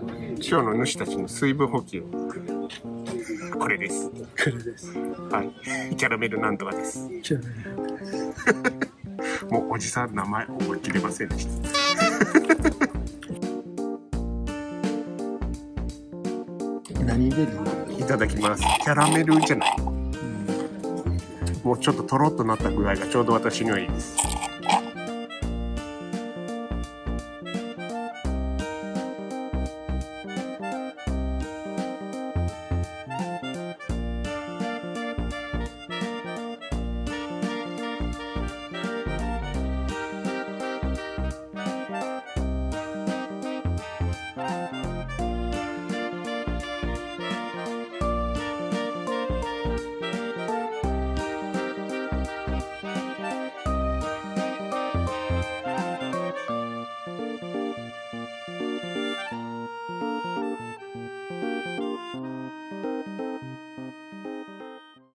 今日の主たちの水分補給。これです。これです。はい。キャラメルなんとかです。キャラメルもうおじさん名前覚えきれませんでした。何でいただきます。キャラメルじゃない。もうちょっととろっとなった具合がちょうど私にはいいです。